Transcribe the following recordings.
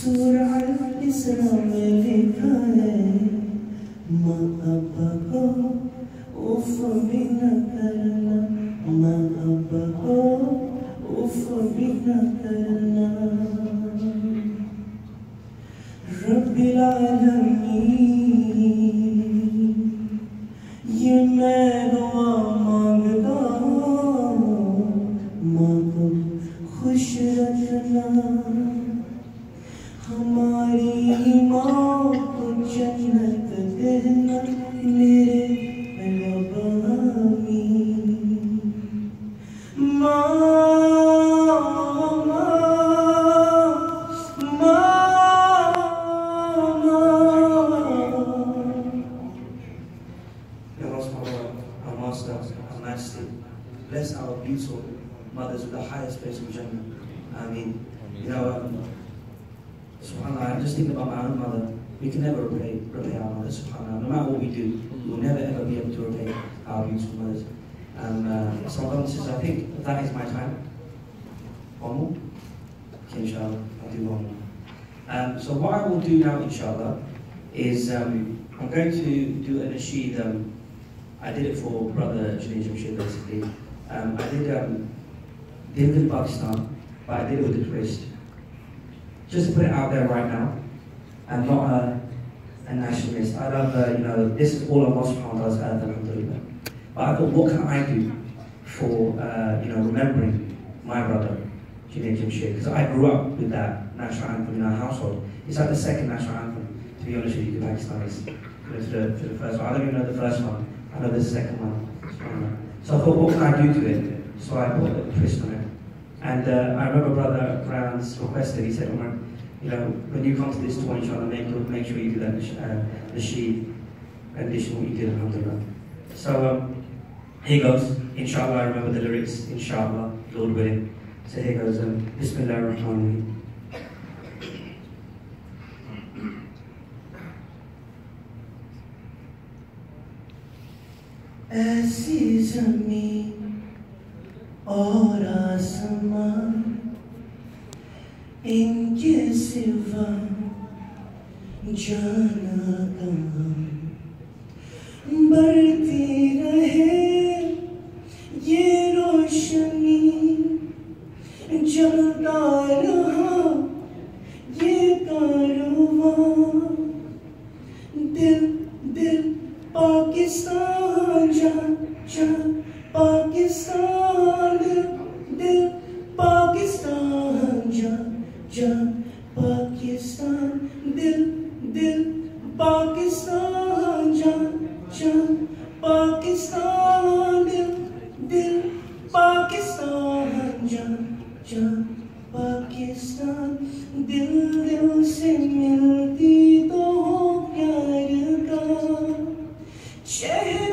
सूरह इसरा में लिखा है माँ अब्बा को उफ भी न करना माँ अब्बा को उफ भी न करना रब्बिल आलमीन हमारी माँ को जन्नत देना मेरे रब आमीन माँ माँ माँ Ya Allah subhanahu our Master, our Majesty, bless our beautiful mothers with the highest place of Jannah. I mean, you know, um, subhanAllah, I'm just thinking about my own mother. We can never repay, repay our mother, subhanAllah. No matter what we do, we'll never ever be able to repay our beautiful mothers. And uh, so, brothers and sisters, I think that is my time. One more? Okay, inshallah, I'll do one more. Um, so what I will do now, inshallah, is um, I'm going to do an nasheed. Um, I did it for brother Junaid Jamshid, basically. Um, I did um, it in Pakistan, but I did it with a twist. Just to put it out there right now, I'm not a, a nationalist. I love, uh, you know, this is all Allah subhanahu wa ta'ala's earth, alhamdulillah. But I thought, what can I do for, uh, you know, remembering my brother, Junaid Jamshid? Because I grew up with that national anthem in our household. It's like the second national anthem, to be honest with you, the Pakistanis. You know, To the, to the first one. I don't even know the first one. I know the second one. So I thought, what can I do to it? So I put a twist on it. And uh, I remember Brother Brown's requested, he said, Umar, you know, when you come to this tour, inshallah, make, make sure you do that uh, nasheed rendition, what you did, alhamdulillah. So um, here goes, inshallah, I remember the lyrics, inshallah, Lord willing. So here goes, um, Bismillah ar-Rahman ऐसी जमीन اور آسمان ان کے سوا جانا کہاں بڑھتی رہے یہ روشنی جلتا رہا یہ کارواں دل دل پاکستان جان جا پاکستان پاکستان، دل دل، پاکستان، جان جان، پاکستان، دل دل، پاکستان، جان جان، پاکستان، دل دل سے ملتی تو ہو پیار کا۔ چہرہ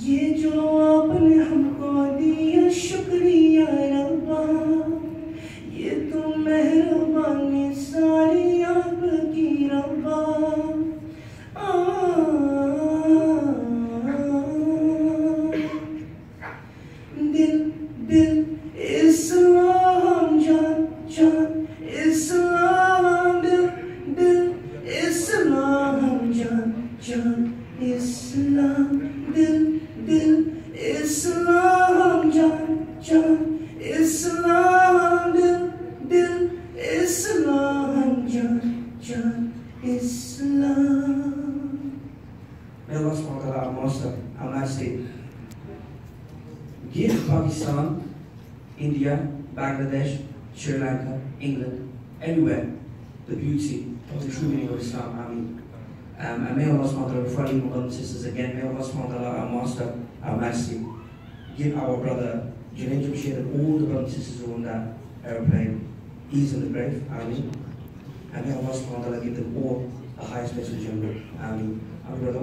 یہ جو آپ نے ہم کو دیا شکریہ ربا۔ Master, our Majesty, give Pakistan, India, Bangladesh, Sri Lanka, England, everywhere, the beauty of the true meaning of Islam. I mean, Um, and may Allah subhanahu before I brothers and sisters again, may Allah subhanahu our master, our majesty, give our brother Junaid Bashir and all the brothers and sisters on that aeroplane ease in the grave. Ameen. And may Allah subhanahu give them all the highest place of Jannah. Ameen. Our brother